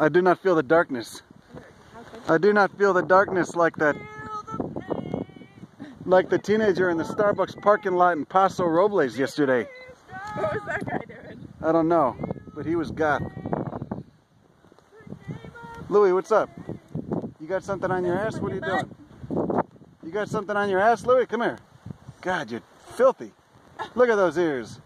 I do not feel the darkness. I do not feel the darkness like that. Like the teenager in the Starbucks parking lot in Paso Robles yesterday. What was that guy doing? I don't know, but he was goth. Louis, what's up? You got something on your ass? What are you doing? You got something on your ass, Louis? Come here. God, you're filthy. Look at those ears.